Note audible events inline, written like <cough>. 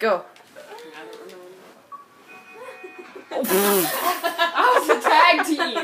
Go. <laughs> <laughs>